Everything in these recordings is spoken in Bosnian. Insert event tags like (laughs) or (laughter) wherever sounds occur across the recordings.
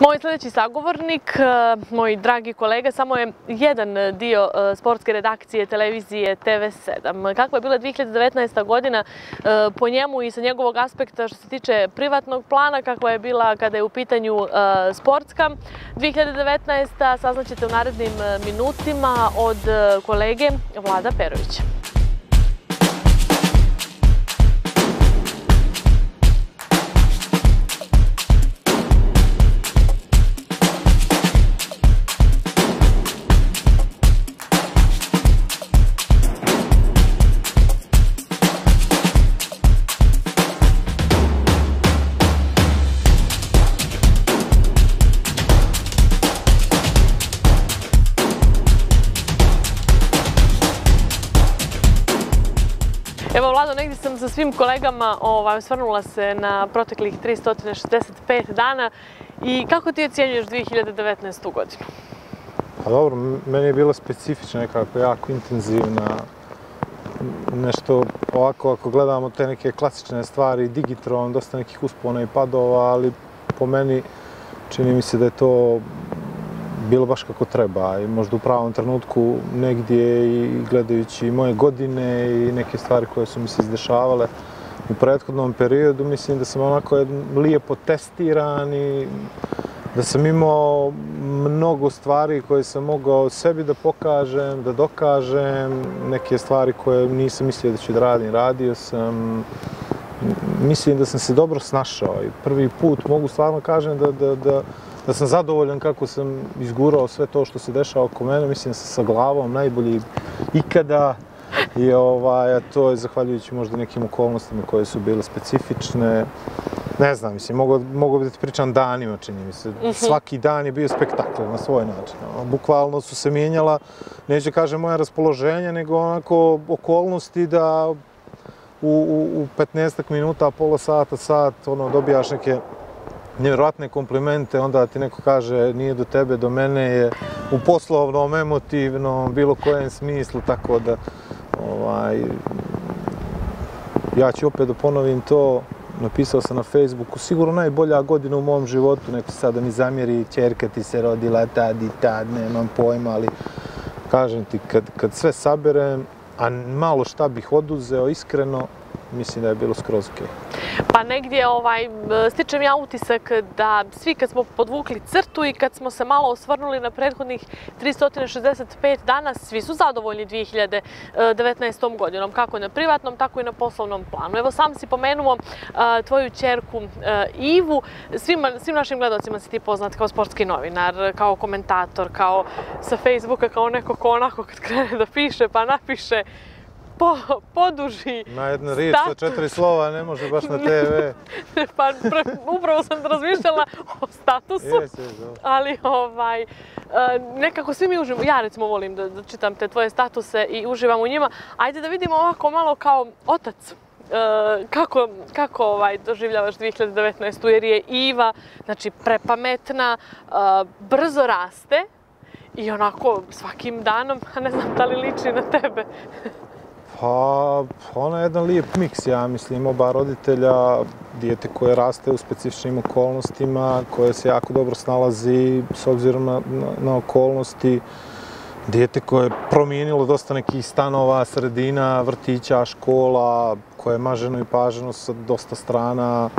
Moj sljedeći sagovornik, e, moj dragi kolega, samo je jedan dio e, sportske redakcije televizije TV7. Kakva je bila 2019. godina e, po njemu i sa njegovog aspekta što se tiče privatnog plana, kakva je bila kada je u pitanju sportska 2019. saznaćete u narednim minutima od kolege Vlada Perovića. Svim kolegama ovaj, osvrnula se na proteklih 365 dana i kako ti ocjenjuješ 2019. godinu? Pa dobro, meni je bila specifična nekako, jako intenzivna. Nešto ovako, ako gledamo te neke klasične stvari, digitron, dosta nekih uspona i padova, ali po meni čini mi se da je to bilo baš kako treba i možda u pravom trenutku negdje i gledajući moje godine i neke stvari koje su mi se izdešavale u prethodnom periodu, mislim da sam onako lijepo testiran i da sam imao mnogo stvari koje sam mogao sebi da pokažem, da dokažem, neke stvari koje nisam mislio da ću da radim, radio sam. Mislim da sam se dobro snašao i prvi put mogu stvarno kažem da, da, da, da sam zadovoljan kako sam izgurao sve to što se dešava oko mene. Mislim da sam sa glavom najbolji ikada. I ovaj, to je zahvaljujući možda nekim okolnostima koje su bile specifične. Ne znam, mislim, mogu, mogu da ti pričam danima, čini mi se. Mhm. Svaki dan je bio spektakl na svoj način. Bukvalno su se mijenjala, neće kažem moja raspoloženja, nego onako okolnosti da u, u, u 15 minuta, pola sata, sat, ono, dobijaš neke nevjerojatne komplimente, onda ti neko kaže nije do tebe, do mene je u poslovnom, emotivnom, bilo kojem smislu, tako da ovaj, ja ću opet da ponovim to, napisao sam na Facebooku, sigurno najbolja godina u mom životu, neko sad da mi zamjeri, čerka ti se rodila tad i tad, nemam pojma, ali kažem ti, kad, kad sve saberem, a malo šta bih oduzeo, iskreno, mislim da je bilo skroz ok. Pa negdje ovaj, stičem ja utisak da svi kad smo podvukli crtu i kad smo se malo osvrnuli na prethodnih 365 dana, svi su zadovoljni 2019. godinom, kako na privatnom, tako i na poslovnom planu. Evo sam si pomenuo e, tvoju čerku e, Ivu. Svim, svim našim gledalcima si ti poznat kao sportski novinar, kao komentator, kao sa Facebooka, kao neko ko onako kad krene da piše pa napiše po, poduži Na jedna riječ sa četiri slova ne može baš na TV. pa pre, upravo sam razmišljala o statusu. Yes, yes, ali ovaj, e, nekako svi mi uživamo. Ja recimo volim da, da čitam te tvoje statuse i uživam u njima. Ajde da vidimo ovako malo kao otac. Uh, kako, kako ovaj, doživljavaš 2019. jer je Iva znači, prepametna, uh, brzo raste i onako svakim danom, (laughs) ne znam da li liči na tebe. Pa, ona je jedan lijep miks, ja mislim, oba roditelja, dijete koje raste u specifičnim okolnostima, koje se jako dobro snalazi s obzirom na, na, na okolnosti, dijete koje je promijenilo dosta nekih stanova, sredina, vrtića, škola, koje je maženo i paženo sa dosta strana,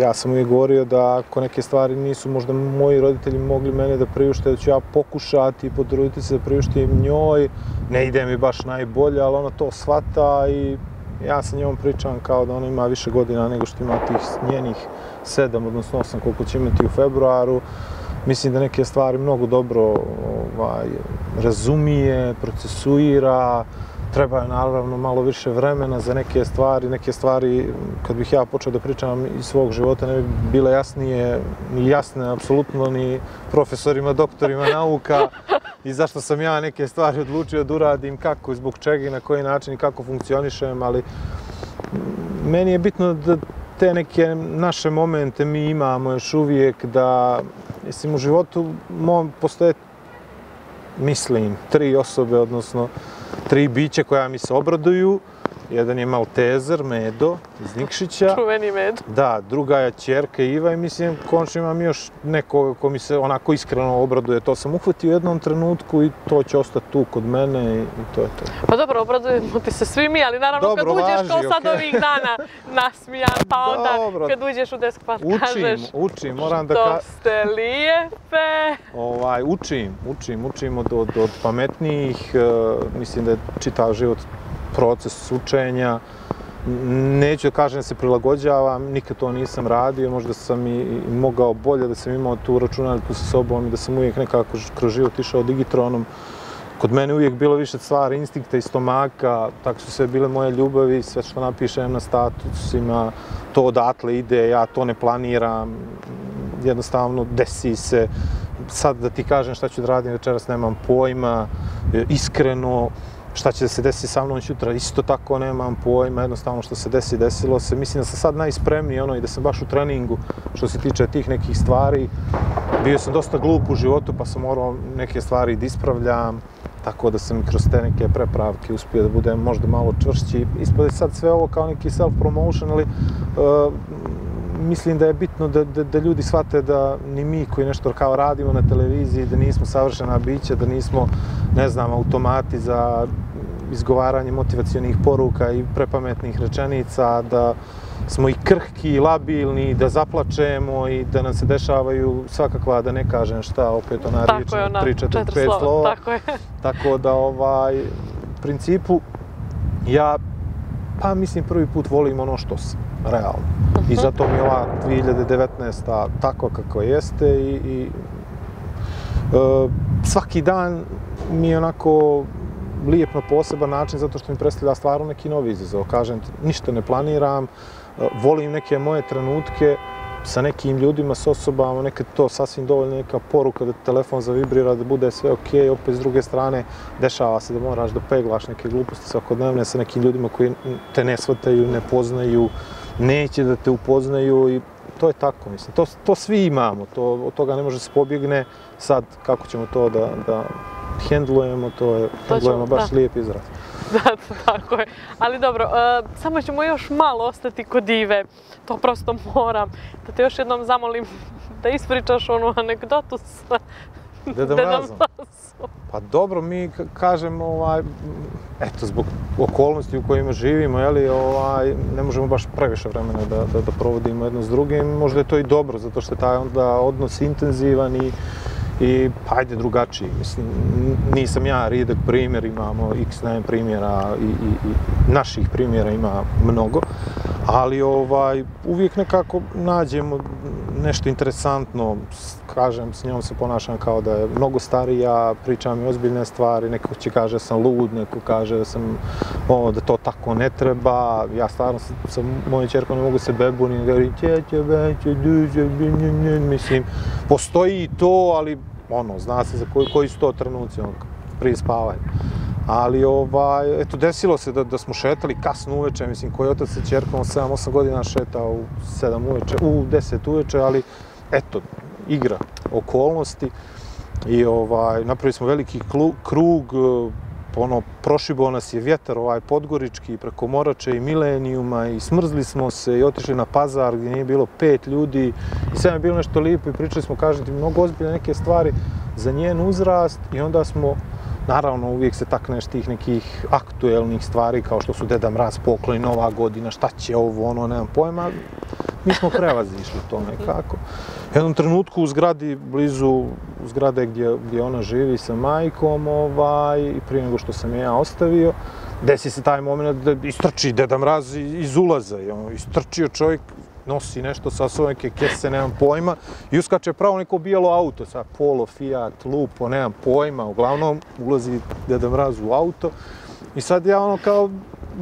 ja sam uvijek govorio da ako neke stvari nisu možda moji roditelji mogli mene da priušte, da ću ja pokušati i potruditi se da priuštim njoj. Ne ide mi baš najbolje, ali ona to shvata i ja sa njom pričam kao da ona ima više godina nego što ima tih njenih sedam, odnosno osam koliko će imati u februaru. Mislim da neke stvari mnogo dobro ovaj, razumije, procesuira, treba je naravno malo više vremena za neke stvari. Neke stvari, kad bih ja počeo da pričam iz svog života, ne bi bile jasnije, ni jasne, apsolutno, ni profesorima, doktorima nauka i zašto sam ja neke stvari odlučio da uradim, kako, zbog čega i na koji način i kako funkcionišem, ali meni je bitno da te neke naše momente mi imamo još uvijek da, mislim, u životu mom postoje, mislim, tri osobe, odnosno, tri biće koja mi se obraduju, jedan je Maltezer, Medo, iz Nikšića. (laughs) Čuveni med. Da, druga je čerka Iva i mislim, končno imam još neko ko mi se onako iskreno obraduje. To sam uhvatio u jednom trenutku i to će ostati tu kod mene i, i to je to. Pa dobro, obradujemo ti se svi mi, ali naravno Dobro, kad uđeš kao sad okej. ovih dana (laughs) nasmijan, pa onda Dobro. kad uđeš u desk pa Učim, kažeš učim, moram da ka... ste lijepe. Ovaj, učim, učim, učim od, od, od pametnijih, e, mislim da je čitav život proces učenja. Neću da kažem da se prilagođavam, nikad to nisam radio, možda sam i, mogao bolje da sam imao tu računaljku sa sobom i da sam uvijek nekako kroz život išao digitronom. Kod mene uvijek bilo više stvari, instinkta i stomaka, tako su sve bile moje ljubavi, sve što napišem na statusima, to odatle ide, ja to ne planiram, jednostavno desi se. Sad da ti kažem šta ću da radim večeras, nemam pojma, iskreno, šta će da se desi sa mnom sutra, isto tako nemam pojma, jednostavno što se desi, desilo se. Mislim da sam sad najspremniji ono i da sam baš u treningu što se tiče tih nekih stvari. Bio sam dosta glup u životu pa sam morao neke stvari da ispravljam, tako da sam kroz te neke prepravke uspio da budem možda malo čvršći. Ispade sad sve ovo kao neki self-promotion, ali uh, mislim da je bitno da, da, da ljudi shvate da ni mi koji nešto kao radimo na televiziji, da nismo savršena bića, da nismo, ne znam, automati za izgovaranje motivacionih poruka i prepametnih rečenica, da smo i krhki, i labilni, da zaplačemo i da nam se dešavaju svakakva, da ne kažem šta, opet ona riječ, Tako je ona, 3, 4, četiri 5 slova. slova. Tako je. (laughs) Tako da, ovaj, principu, ja, pa mislim, prvi put volim ono što sam, realno. I zato mi je ova 2019. takva kakva jeste i, i e, svaki dan mi je onako lijep na poseban način zato što mi predstavlja stvarno neki novi izazov. Kažem, ništa ne planiram, e, volim neke moje trenutke sa nekim ljudima, s osobama, nekad to sasvim dovoljno neka poruka da telefon zavibrira, da bude sve ok, opet s druge strane dešava se da moraš da peglaš neke gluposti svakodnevne sa nekim ljudima koji te ne shvataju, ne poznaju, neće da te upoznaju i to je tako, mislim. To, to svi imamo, to, od toga ne može se pobjegne. Sad, kako ćemo to da, da hendlujemo, to je, hendlujemo baš da. lijep izraz. (laughs) Da, tako je. Ali dobro, e, samo ćemo još malo ostati kod dive. To prosto moram. Da te još jednom zamolim (laughs) da ispričaš onu anegdotu sa (laughs) Deda Mrazom. Pa dobro, mi k- kažemo, ovaj, eto, zbog okolnosti u kojima živimo, jeli, ovaj, ne možemo baš previše vremena da, da, da provodimo jedno s drugim. Možda je to i dobro, zato što je taj onda odnos intenzivan i, i pa ajde drugačiji. Mislim, nisam ja rijedak primjer, imamo x ne primjera i, i, i naših primjera ima mnogo, ali ovaj, uvijek nekako nađemo nešto interesantno, kažem, s njom se ponašam kao da je mnogo starija, pričam mi ozbiljne stvari, neko će kaže da sam lud, neko kaže da sam, o, da to tako ne treba, ja stvarno sa, sa mojom čerkom ne mogu se bebunim, govorim, ćeće, beće, duže, nje, mislim, postoji i to, ali, ono, zna se za koji, koji su to trenuci, ono, prije spavanja. Ali, ovaj, eto, desilo se da, da smo šetali kasno uveče, mislim, koji otac sa čerkom 7-8 godina šetao u 7 uveče, u 10 uveče, ali, eto, igra, okolnosti. I ovaj, napravili smo veliki klu, krug, e, ono, prošibao nas je vjetar ovaj podgorički preko Morače i Milenijuma i smrzli smo se i otišli na pazar gdje nije bilo pet ljudi i sve je bilo nešto lijepo i pričali smo, kažem ti, mnogo ozbiljne neke stvari za njen uzrast i onda smo Naravno, uvijek se takneš tih nekih aktuelnih stvari kao što su Deda Mraz, pokloni, Nova godina, šta će ovo, ono, nemam pojma. Mi smo prevazišli to nekako. U jednom trenutku u zgradi, blizu zgrade gdje, gdje ona živi sa majkom, ovaj, i prije nego što sam je ja ostavio, desi se taj moment da istrči Deda Mraz iz ulaza. I ono, istrčio čovjek, nosi nešto sa sobom, neke kese, nemam pojma, i uskače pravo neko bijelo auto, sad Polo, Fiat, Lupo, nemam pojma, uglavnom ulazi Deda Mraz u auto i sad ja ono kao,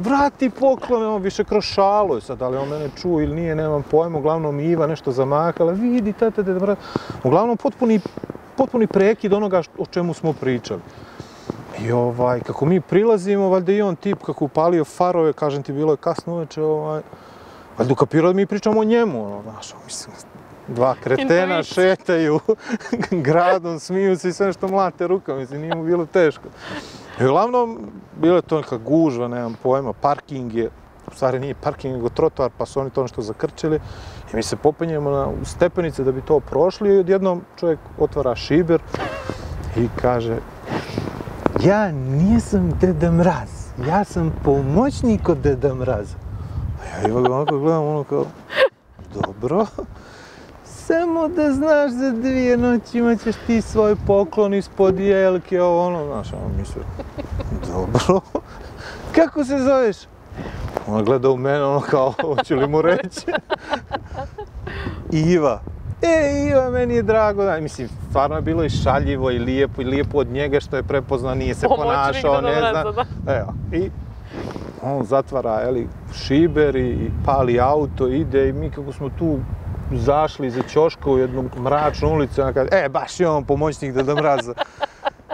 vrati poklon, on više kroz šalo, i sad da li on mene čuo ili nije, nemam pojma, uglavnom Iva nešto zamahala, vidi tata Deda Mraz, uglavnom potpuni, potpuni prekid onoga o čemu smo pričali. I ovaj, kako mi prilazimo, valjda i on tip kako upalio farove, kažem ti, bilo je kasno uveče, ovaj, valjda ukapirao da mi pričamo o njemu, ono, znaš, ono, mislim, dva kretena šetaju (laughs) gradom, smiju se i sve nešto mlate rukama, mislim, nije mu bilo teško. I uglavnom, bilo je to neka gužva, nemam pojma, parking je, u stvari nije parking, nego trotoar, pa su oni to nešto zakrčili. I mi se popenjemo na, u stepenice da bi to prošli i odjednom čovjek otvara šiber i kaže ja nisam Deda Mraz, ja sam pomoćnik od Deda Mraza. Ja ga onako gledam, ono kao, dobro, samo da znaš za dvije noći imat ćeš ti svoj poklon ispod jelke, ovo ono, znaš, ono misle, dobro, kako se zoveš? Ona gleda u mene, ono kao, hoću li mu reći? Iva. E, Iva, meni je drago, da, mislim, stvarno je bilo i šaljivo i lijepo, i lijepo od njega što je prepoznao, nije se Pomoćnik ponašao, ne znam. Evo, i on zatvara, eli, šiber i, i pali auto, ide i mi kako smo tu zašli iza ćoška u jednu mračnu ulicu, ona kaže, e, baš je on pomoćnik Deda Mraza.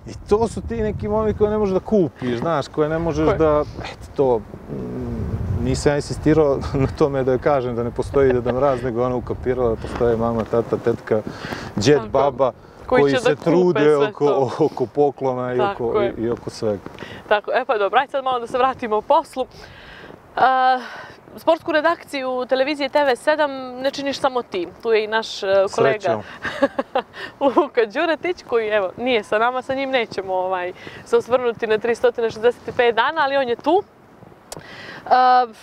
I to su ti neki momenti koje ne možeš da kupiš, znaš, koje ne možeš Koje? da, eto to, mm, nisam ja insistirao (laughs) na tome da joj kažem da ne postoji Deda Mraz, nego ona ukapirala da postoje mama, tata, tetka, djed, baba, Koji koji, se trude oko, oko poklona i Tako oko, je. i, oko svega. Tako, e pa dobro, ajde sad malo da se vratimo u poslu. Uh, sportsku redakciju televizije TV7 ne činiš samo ti. Tu je i naš uh, kolega. (laughs) Luka Đuretić, koji evo, nije sa nama, sa njim nećemo ovaj, se osvrnuti na 365 dana, ali on je tu. Uh,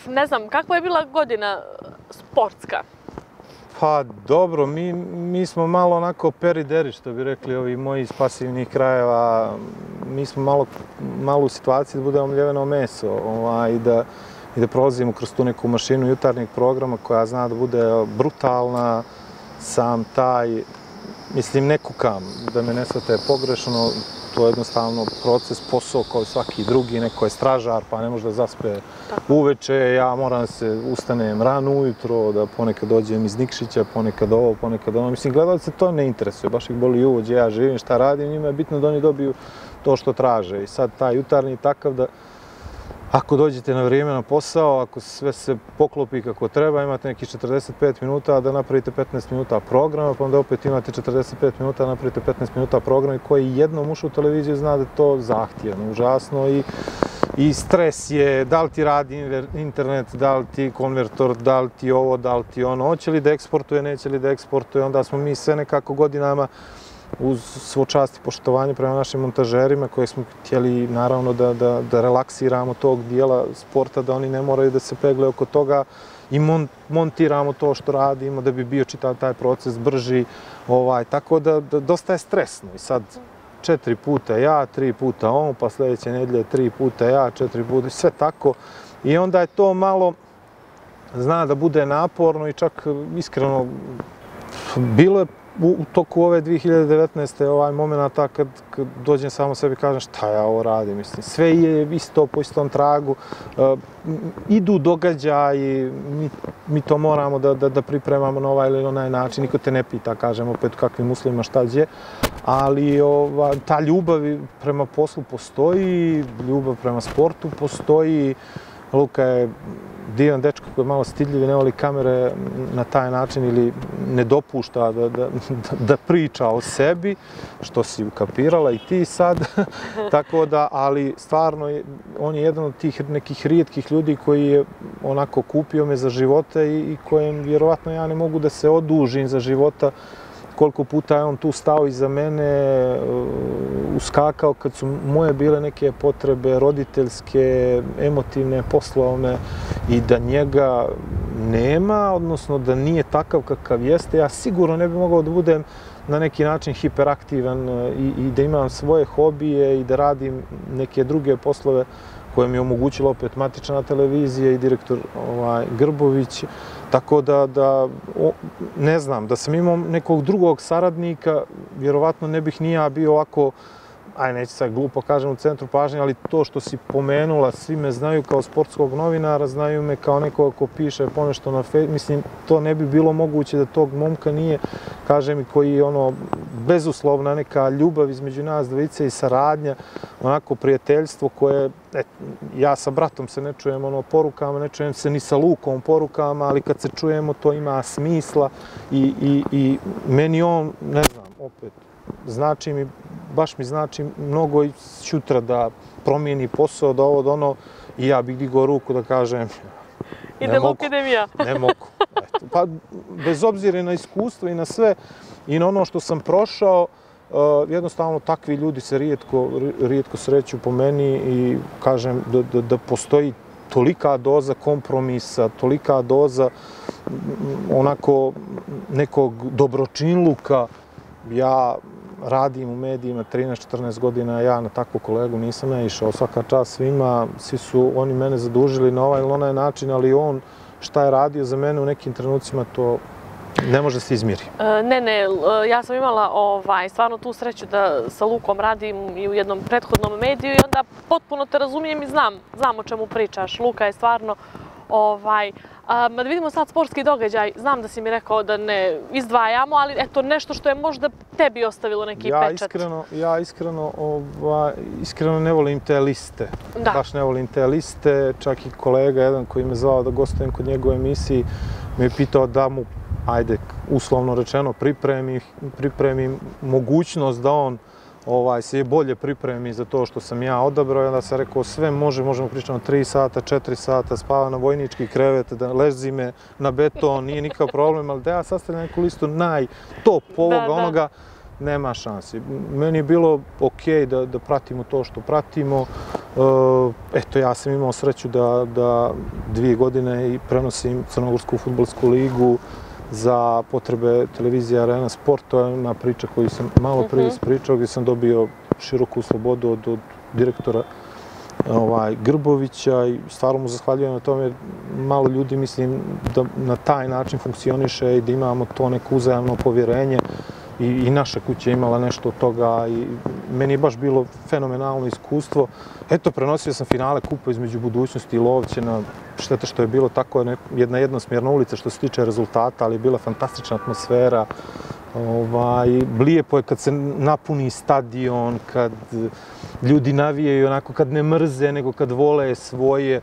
ne znam, kakva je bila godina sportska? Pa dobro, mi, mi smo malo onako perideri, što bi rekli ovi moji iz pasivnih krajeva. Mi smo malo, malo u situaciji da budemo mljeveno meso ovaj, i da, i da prolazimo kroz tu neku mašinu jutarnjeg programa koja zna da bude brutalna, sam taj, mislim ne kukam, da me ne svate pogrešno, to je jednostavno proces, posao kao svaki drugi, neko je stražar pa ne može da zaspe uveče, ja moram da se ustanem rano ujutro, da ponekad dođem iz Nikšića, ponekad ovo, ponekad ono. Mislim, gledalce to ne interesuje, baš ih boli uvo gdje ja živim, šta radim, njima je bitno da oni dobiju to što traže. I sad taj jutarnji takav da ako dođete na vrijeme na posao, ako sve se poklopi kako treba, imate neki 45 minuta da napravite 15 minuta programa, pa onda opet imate 45 minuta da napravite 15 minuta programa i koji jednom ušao u televiziju zna da to zahtjevno, užasno i i stres je, da li ti radi internet, da li ti konvertor, da li ti ovo, da li ti ono, hoće li da eksportuje, neće li da eksportuje, onda smo mi sve nekako godinama uz svo čast i poštovanje prema našim montažerima koje smo htjeli naravno da, da, da relaksiramo tog dijela sporta, da oni ne moraju da se pegle oko toga i mon, montiramo to što radimo da bi bio čitav taj proces brži, ovaj, tako da, da dosta je stresno i sad četiri puta ja, tri puta on, pa sljedeće nedelje tri puta ja, četiri puta, sve tako. I onda je to malo, zna da bude naporno i čak iskreno bilo je u, u toku ove 2019. ovaj momenata kad, kad dođem samo sebi kažem šta ja ovo radim, mislim, sve je isto po istom tragu, uh, idu događaji, mi, mi to moramo da, da, da pripremamo na ovaj ili onaj način, niko te ne pita, kažem opet kakvim uslovima šta gdje, ali ova, ta ljubav prema poslu postoji, ljubav prema sportu postoji, Luka je divan dečko koji je malo stidljiv i ne voli kamere na taj način ili ne dopušta da, da, da priča o sebi, što si ukapirala i ti sad. (laughs) Tako da, ali stvarno on je jedan od tih nekih rijetkih ljudi koji je onako kupio me za života i, i kojem vjerovatno ja ne mogu da se odužim za života koliko puta je on tu stao iza mene, uh, uskakao kad su moje bile neke potrebe roditeljske, emotivne, poslovne i da njega nema, odnosno da nije takav kakav jeste, ja sigurno ne bi mogao da budem na neki način hiperaktivan uh, i, i da imam svoje hobije i da radim neke druge poslove koje mi je omogućila opet matična televizija i direktor ovaj, Grbović. Tako da, da o, ne znam, da sam imao nekog drugog saradnika, vjerovatno ne bih ni ja bio ovako aj neću sad glupo kažem u centru pažnje, ali to što si pomenula, svi me znaju kao sportskog novinara, znaju me kao nekoga ko piše ponešto na Facebook, mislim, to ne bi bilo moguće da tog momka nije, kažem i koji je ono, bezuslovna neka ljubav između nas dvojice i saradnja, onako prijateljstvo koje, et, ja sa bratom se ne čujem ono porukama, ne čujem se ni sa Lukom porukama, ali kad se čujemo to ima smisla i, i, i meni on, ne znam, opet, znači mi, baš mi znači mnogo sutra da promijeni posao, da ovo, da ono, i ja bih digao ruku da kažem, Luka, idem ja. (laughs) ne mogu. Eto, pa, bez obzira na iskustvo i na sve, i na ono što sam prošao, uh, jednostavno takvi ljudi se rijetko, rijetko sreću po meni i kažem da, da, da postoji tolika doza kompromisa, tolika doza onako nekog dobročinluka. Ja radim u medijima 13-14 godina, ja na takvu kolegu nisam ne išao. Svaka čast svima, svi su oni mene zadužili na ovaj ili onaj način, ali on šta je radio za mene u nekim trenucima, to ne može se izmiri. E, ne, ne, e, ja sam imala ovaj, stvarno tu sreću da sa Lukom radim i u jednom prethodnom mediju i onda potpuno te razumijem i znam, znam o čemu pričaš. Luka je stvarno ovaj, Um, da vidimo sad sportski događaj, znam da si mi rekao da ne izdvajamo, ali eto nešto što je možda tebi ostavilo neki ja pečat. Iskreno, ja iskreno, ova, iskreno ne volim te liste. Da. Baš ne volim te liste. Čak i kolega jedan koji me zvao da gostujem kod njegove emisiji me je pitao da mu, ajde, uslovno rečeno, pripremi, pripremi mogućnost da on ovaj, se je bolje pripremi za to što sam ja odabrao. Onda sam rekao sve može, možemo pričati 3 sata, 4 sata, spava na vojnički krevet, da leži me na beton, nije nikakav problem, ali da ja sastavljam neku listu naj top ovoga, da, da. onoga, nema šansi. Meni je bilo ok da, da pratimo to što pratimo. E, eto, ja sam imao sreću da, da dvije godine i prenosim Crnogorsku futbolsku ligu za potrebe televizije Arena Sport. To je jedna priča koju sam malo prije uh ispričao, gdje sam dobio široku slobodu od, od direktora ovaj, Grbovića i stvarno mu zahvaljujem na tome. Malo ljudi mislim da na taj način funkcioniše i da imamo to neko uzajamno povjerenje i, i naša kuća je imala nešto od toga i meni je baš bilo fenomenalno iskustvo. Eto, prenosio sam finale kupa između budućnosti i Lovćena. Šteta što je bilo tako jedna jednosmjerna ulica što se tiče rezultata, ali je bila fantastična atmosfera. Ovaj, lijepo je kad se napuni stadion, kad ljudi navijaju onako kad ne mrze, nego kad vole svoje.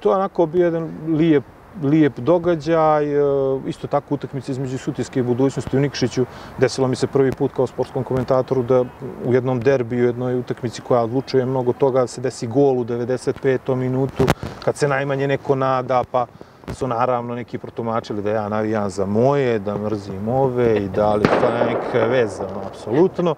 To je onako bio jedan lijep lijep događaj, e, isto tako utakmice između sutiske i budućnosti u Nikšiću. Desilo mi se prvi put kao sportskom komentatoru da u jednom derbiju, u jednoj utakmici koja odlučuje mnogo toga, se desi gol u 95. minutu, kad se najmanje neko nada, pa su naravno neki protumačili da ja navijam za moje, da mrzim ove i da li to je neka veza, no, apsolutno.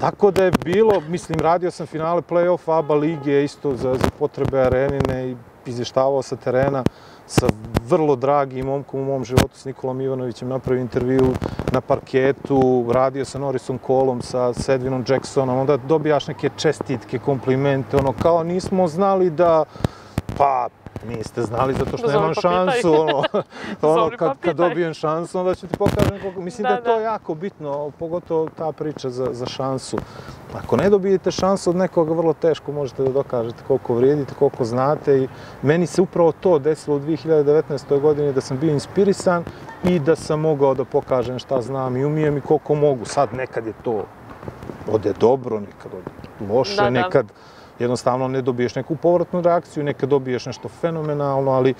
Tako da je bilo, mislim, radio sam finale play-off ABA lige isto za, za potrebe arenine i izvještavao sa terena sa vrlo dragim momkom u mom životu s Nikolom Ivanovićem napravio intervju na parketu, radio sa Norrisom Kolom, sa Sedvinom Jacksonom, onda dobijaš neke čestitke, komplimente, ono, kao nismo znali da, pa, niste znali zato što nemam pa šansu, (laughs) ono, ono kad, kad dobijem šansu, onda ću ti pokažem koliko, mislim da, da je to jako bitno, pogotovo ta priča za, za šansu. Ako ne dobijete šansu od nekoga, vrlo teško možete da dokažete koliko vrijedite, koliko znate i meni se upravo to desilo u 2019. godini da sam bio inspirisan i da sam mogao da pokažem šta znam i umijem i koliko mogu. Sad nekad je to ode dobro, nekad ode loše, da, da. nekad jednostavno ne dobiješ neku povratnu reakciju, nekad dobiješ nešto fenomenalno, ali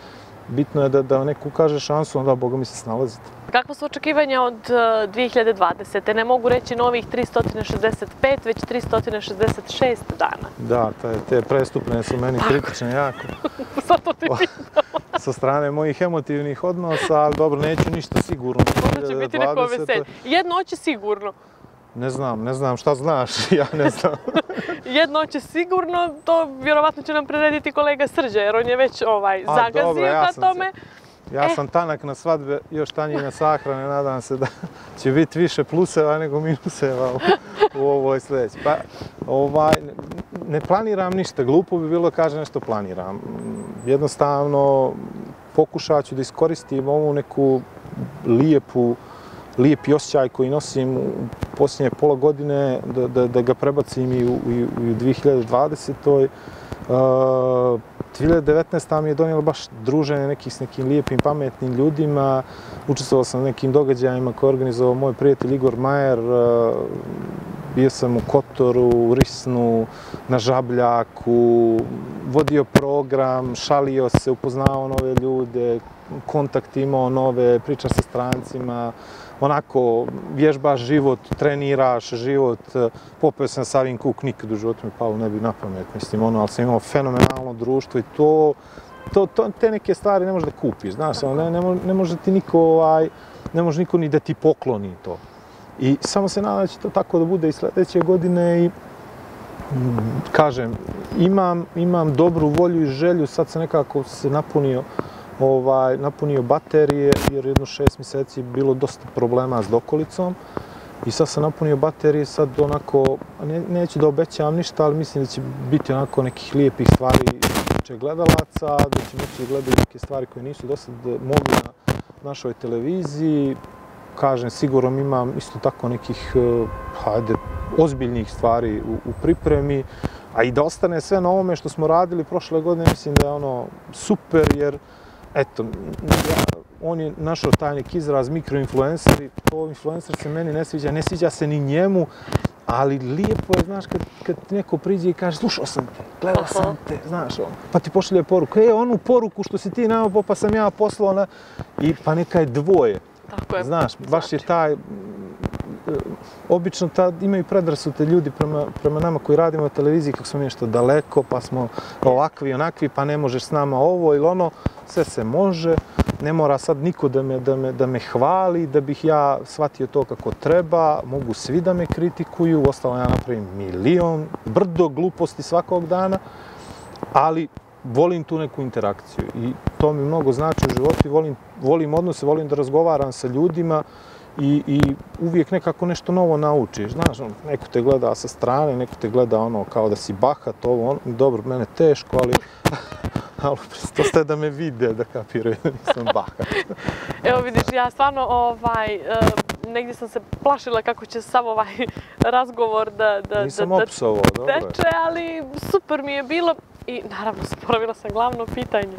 bitno je da, da neku kaže šansu, onda Boga mi se snalazite. Kakva su očekivanja od 2020. Ne mogu reći novih 365, već 366 dana. Da, te, te prestupne su meni kritične jako. (laughs) Sad to ti pitao. Sa strane mojih emotivnih odnosa, ali dobro, neću ništa sigurno. Možda će biti neko veselje. Jedno oće sigurno. Ne znam, ne znam šta znaš, (laughs) ja ne znam. (laughs) Jedno će sigurno, to vjerovatno će nam predrediti kolega Srđa, jer on je već ovaj, A, zagazio dobro, ja ka tome. Se, ja e. sam tanak na svadbe, još tanji na sahrane, nadam se da će biti više pluseva nego minuseva u, u ovoj sljedeći. Pa, ovaj, ne planiram ništa, glupo bi bilo kaže nešto planiram. Jednostavno, pokušat ću da iskoristim ovu neku lijepu lijepi osjećaj koji nosim posljednje pola godine, da, da, da ga prebacim i u, i u 2020. Uh, 2019. mi je donijelo baš druženje nekih s nekim lijepim, pametnim ljudima. Učestvovao sam na nekim događajima koje je organizovao moj prijatelj Igor Majer. Uh, bio sam u Kotoru, u Risnu, na Žabljaku, vodio program, šalio se, upoznao nove ljude, kontakt imao nove, priča sa strancima, onako vježbaš život, treniraš život, e, popio sam Savin Kuk, nikad u životu mi palo ne bi na pamet, mislim, ono, ali sam imao fenomenalno društvo i to, to, to te neke stvari ne možeš da kupiš, znaš, ono, ne, ne, može, ne može ti niko, ovaj, ne može niko ni da ti pokloni to. I samo se nadam da će to tako da bude i sljedeće godine i mm, kažem, imam, imam dobru volju i želju, sad se nekako se napunio, ovaj, napunio baterije, jer jedno šest mjeseci bilo dosta problema s dokolicom. I sad sam napunio baterije, sad onako, ne, neću da obećam ništa, ali mislim da će biti onako nekih lijepih stvari će gledalaca, da će moći gledati neke stvari koje nisu do sad mogli na našoj televiziji. Kažem, sigurno imam isto tako nekih, e, hajde, ozbiljnih stvari u, u pripremi. A i da ostane sve na ovome što smo radili prošle godine, mislim da je ono super, jer eto, ja, on je našao taj neki izraz mikroinfluenceri, to influencer se meni ne sviđa, ne sviđa se ni njemu, ali lijepo je, znaš, kad, kad neko priđe i kaže, slušao sam te, gledao sam te, znaš, on, pa ti pošalje poruku, e, onu poruku što si ti nama, pa sam ja poslao na, i pa neka je dvoje. Tako je. Znaš, baš je taj, E, obično tad imaju predrasute ljudi prema, prema nama koji radimo na televiziji kako smo nešto daleko, pa smo ovakvi, onakvi, pa ne možeš s nama ovo ili ono, sve se može, ne mora sad niko da me, da me, da me hvali, da bih ja shvatio to kako treba, mogu svi da me kritikuju, ostalo ja napravim milion, brdo gluposti svakog dana, ali volim tu neku interakciju i to mi mnogo znači u životu i volim, volim odnose, volim da razgovaram sa ljudima, i, i uvijek nekako nešto novo naučiš. Znaš, on, neko te gleda sa strane, neko te gleda ono kao da si bahat, ovo, on, dobro, mene teško, ali, (laughs) ali to ste da me vide, da kapiraju da nisam bahat. (laughs) Evo vidiš, ja stvarno ovaj, uh, negdje sam se plašila kako će sam ovaj (laughs) razgovor da, da, nisam da, da opsovo, teče, ali super mi je bilo i naravno sporavila sam glavno pitanje.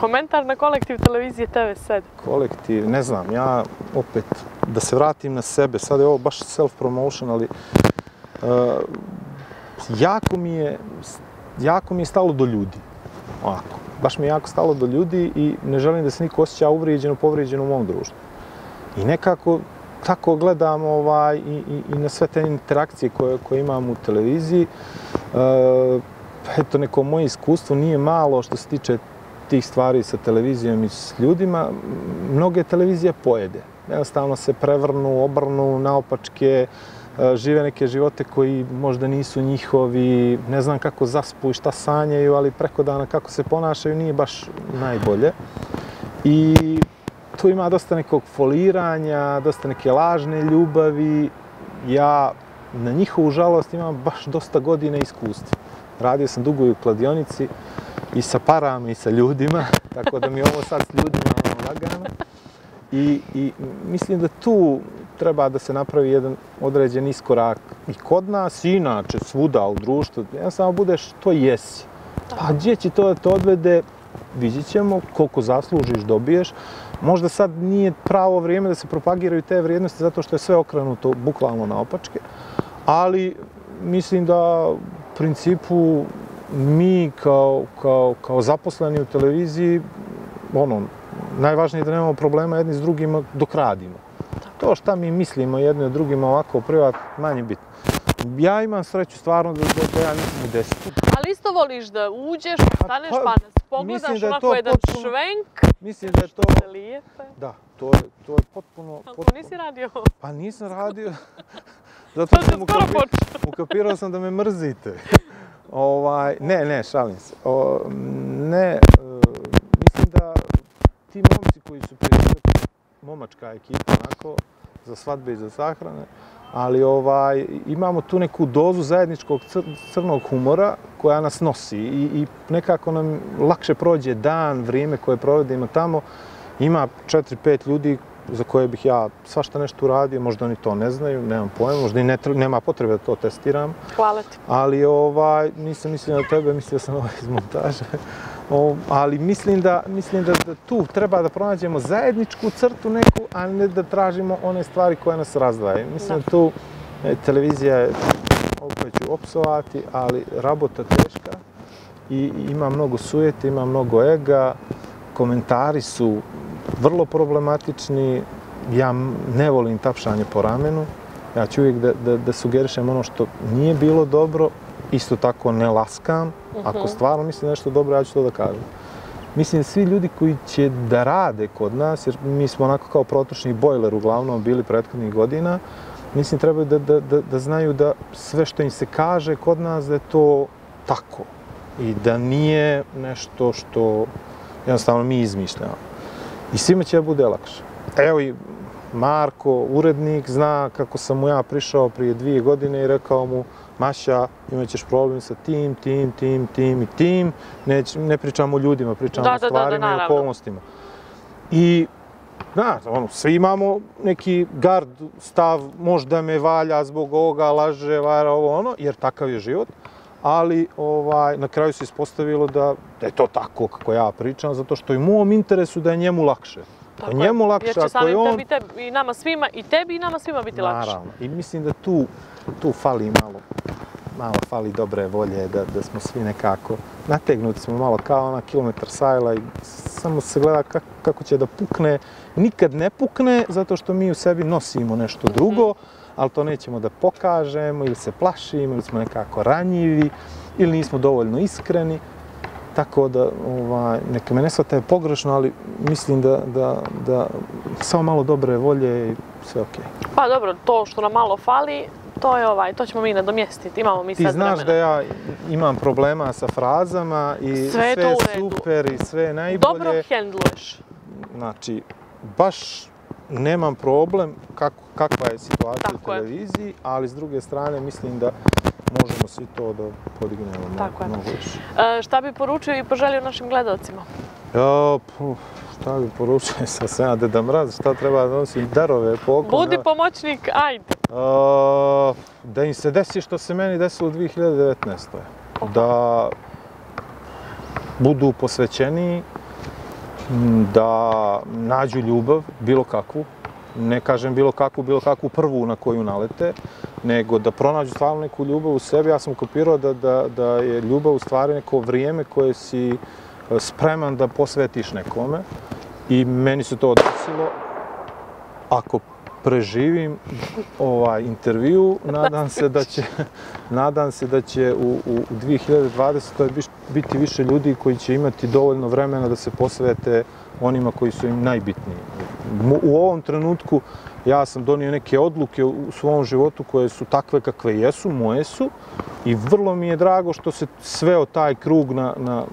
Komentar na kolektiv televizije TV7. Kolektiv, ne znam, ja opet, da se vratim na sebe, sad je ovo baš self-promotion, ali uh, jako, mi je, jako mi je stalo do ljudi. Ovako, baš mi je jako stalo do ljudi i ne želim da se niko osjeća uvrijeđeno, povrijeđeno u mom društvu. I nekako tako gledam ovaj, i, i, i na sve te interakcije koje, koje imam u televiziji. Uh, eto, neko moje iskustvo nije malo što se tiče tih stvari sa televizijom i s ljudima, mnoge televizije pojede. Jednostavno se prevrnu, obrnu naopačke, e, žive neke živote koji možda nisu njihovi, ne znam kako zaspu i šta sanjaju, ali preko dana kako se ponašaju nije baš najbolje. I tu ima dosta nekog foliranja, dosta neke lažne ljubavi. Ja na njihovu žalost imam baš dosta godine iskustva. Radio sam dugo i u kladionici, i sa parama i sa ljudima, tako da mi ovo sad s ljudima ono, lagano. I, I mislim da tu treba da se napravi jedan određen iskorak i kod nas i inače svuda u društvu. Ja samo budeš to jesi. Pa gdje će to da te odvede, vidjet ćemo koliko zaslužiš, dobiješ. Možda sad nije pravo vrijeme da se propagiraju te vrijednosti zato što je sve okrenuto bukvalno na opačke. Ali mislim da u principu mi kao, kao, kao zaposleni u televiziji, ono, najvažnije je da nemamo problema jedni s drugima dok radimo. To šta mi mislimo jedni od drugima ovako privat, manje bitno. Ja imam sreću stvarno da, da, ja nisam u desetu. Ali isto voliš da uđeš, staneš pa, pa nas pogledaš da onako jedan potpuno, švenk. Mislim da je to... Lijepe. Da, to je, to je potpuno... potpuno... Ali nisi radio? Pa nisam (laughs) radio. (laughs) Zato sam ukapirao, ukapirao sam da me mrzite. (laughs) Ovaj, ne, ne, šalim se. O, ne, e, mislim da ti momci koji su prije momačka ekipa, onako, za svadbe i za sahrane, ali ovaj, imamo tu neku dozu zajedničkog cr crnog humora koja nas nosi i, i nekako nam lakše prođe dan, vrijeme koje provodimo tamo. Ima četiri, pet ljudi za koje bih ja svašta nešto uradio, možda oni to ne znaju, nemam pojma, možda i ne, nema potrebe da to testiram. Hvala ti. Ali ovaj, nisam mislio na tebe, mislio sam ovaj iz montaže. O, ali mislim da, mislim da, da tu treba da pronađemo zajedničku crtu neku, a ne da tražimo one stvari koje nas razdvaje. Mislim da, da tu e, televizija je, opet ću opsovati, ali rabota teška i ima mnogo sujete, ima mnogo ega, komentari su vrlo problematični, ja ne volim tapšanje po ramenu, ja ću uvijek da, da, da sugerišem ono što nije bilo dobro, isto tako ne laskam, ako mhm. stvarno mislim nešto dobro, ja ću to da kažem. Mislim, svi ljudi koji će da rade kod nas, jer mi smo onako kao protočni bojler uglavnom bili prethodnih godina, mislim, trebaju da, da, da, da znaju da sve što im se kaže kod nas, da je to tako. I da nije nešto što jednostavno mi izmišljamo. I svima će da bude lakše. Evo i Marko, urednik, zna kako sam mu ja prišao prije dvije godine i rekao mu Maša, imat ćeš problem sa tim, tim, tim, tim i tim. Ne, ne pričamo o ljudima, pričamo da, o stvarima da, da, i okolnostima. I Da, ono, svi imamo neki gard, stav, možda me valja zbog ovoga, laže, vara, ovo, ono, jer takav je život. Ali ovaj, na kraju se ispostavilo da, da je to tako kako ja pričam, zato što i u mom interesu da je njemu lakše. Tako da njemu lakše, jer će samim on... tebi, tebi, i nama svima, i tebi i nama svima biti lakše. Naravno, i mislim da tu, tu fali malo, malo fali dobre volje, da, da smo svi nekako nategnuti smo malo kao ona kilometar sajla i samo se gleda kako, kako će da pukne. Nikad ne pukne zato što mi u sebi nosimo nešto drugo, mm -hmm. Ali to nećemo da pokažemo ili se plašimo ili smo nekako ranjivi ili nismo dovoljno iskreni. Tako da, ovaj, neka me ne shvate pogrešno, ali mislim da, da, da samo malo dobre volje i sve okej. Okay. Pa dobro, to što nam malo fali, to je ovaj, to ćemo mi nadomjestiti, imamo mi Ti sad znaš vremena. da ja imam problema sa frazama i sve, sve je super i sve najbolje. Dobro hendluješ. Znači, baš nemam problem kako, kakva je situacija Tako u televiziji, je. ali s druge strane mislim da možemo svi to da podignemo Tako mnogo, više. E, šta bi poručio i poželio našim gledalcima? Ja, puf, šta bi poručio (laughs) sa sve Deda Mraz, šta treba da nosim darove, poklon. Budi pomoćnik, ajde. Uh, da im se desi što se meni desilo u 2019. Da budu posvećeni, da nađu ljubav, bilo kakvu, ne kažem bilo kakvu, bilo kakvu prvu na koju nalete, nego da pronađu stvarno neku ljubav u sebi. Ja sam kopirao da, da, da je ljubav u stvari neko vrijeme koje si e, spreman da posvetiš nekome i meni se to odnosilo. Ako preživim ovaj intervju, nadam se da će, nadam se da će u, u 2020. biti više ljudi koji će imati dovoljno vremena da se posvete onima koji su im najbitniji. U ovom trenutku ja sam donio neke odluke u svom životu koje su takve kakve jesu, moje su, i vrlo mi je drago što se sve taj krug na, na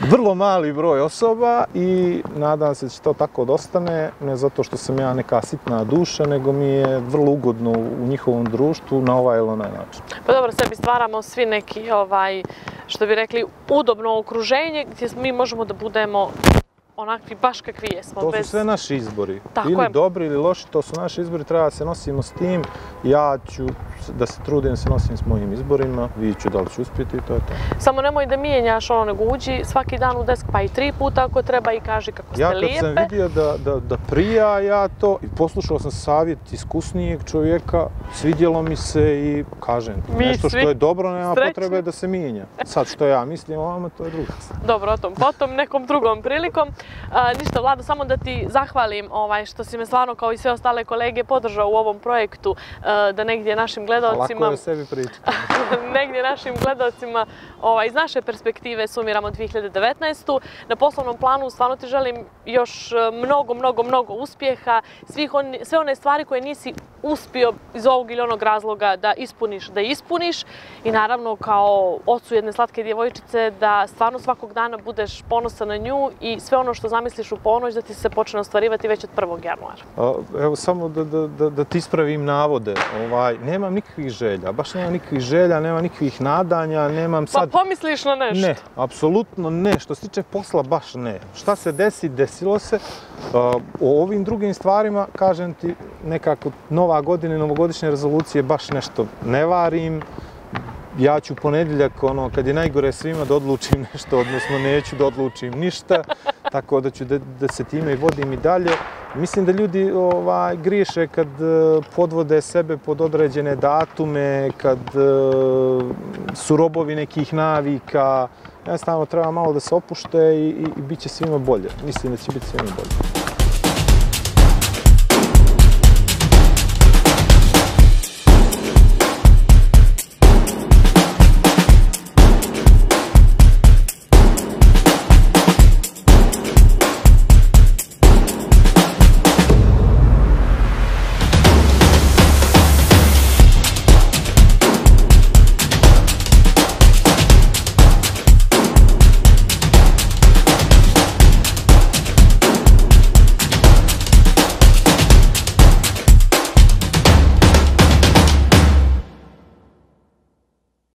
vrlo mali broj osoba i nadam se da će to tako dostane, ne zato što sam ja neka sitna duša, nego mi je vrlo ugodno u njihovom društvu na ovaj ili onaj način. Pa dobro, sebi stvaramo svi neki, ovaj, što bi rekli, udobno okruženje gdje mi možemo da budemo onakvi baš kakvi jesmo. To su sve naši izbori. Tako ili je. dobri ili loši, to su naši izbori, treba da se nosimo s tim. Ja ću da se trudim se nosim s mojim izborima, vi ću da li ću uspjeti i to je to. Samo nemoj da mijenjaš ono, nego uđi svaki dan u desk, pa i tri puta ako treba i kaži kako ste lijepe. Ja kad sam vidio da, da, da prija ja to i poslušao sam savjet iskusnijeg čovjeka, svidjelo mi se i kažem, mi nešto što je dobro, nema srećni. potrebe da se mijenja. Sad što ja mislim o vama, to je druga Dobro, o tom potom, nekom drugom prilikom. A, ništa, Vlado, samo da ti zahvalim ovaj, što si me stvarno kao i sve ostale kolege podržao u ovom projektu a, da negdje našim gledalcima... Lako je sebi pričati. (laughs) negdje našim gledalcima ovaj, iz naše perspektive sumiramo 2019. Na poslovnom planu stvarno ti želim još mnogo, mnogo, mnogo uspjeha. Svih on, sve one stvari koje nisi uspio iz ovog ili onog razloga da ispuniš, da ispuniš. I naravno kao ocu jedne slatke djevojčice da stvarno svakog dana budeš ponosan na nju i sve ono ono što zamisliš u ponoć da ti se počne ostvarivati već od 1. januara? Evo, samo da, da, da, da ti ispravim navode. Ovaj, nemam nikakvih želja, baš nemam nikakvih želja, nemam nikakvih nadanja, nemam pa sad... Pa pomisliš na nešto? Ne, apsolutno ne. Što se tiče posla, baš ne. Šta se desi, desilo se. O ovim drugim stvarima, kažem ti, nekako nova godina i novogodišnje rezolucije baš nešto ne varim ja ću ponedjeljak, ono, kad je najgore svima da odlučim (laughs) nešto, odnosno neću da odlučim ništa, tako da ću da, da se time i vodim i dalje. Mislim da ljudi ovaj, griješe kad e, podvode sebe pod određene datume, kad uh, su robovi nekih navika. Jednostavno treba malo da se opušte i, i, i bit će svima bolje. Mislim da će biti svima bolje.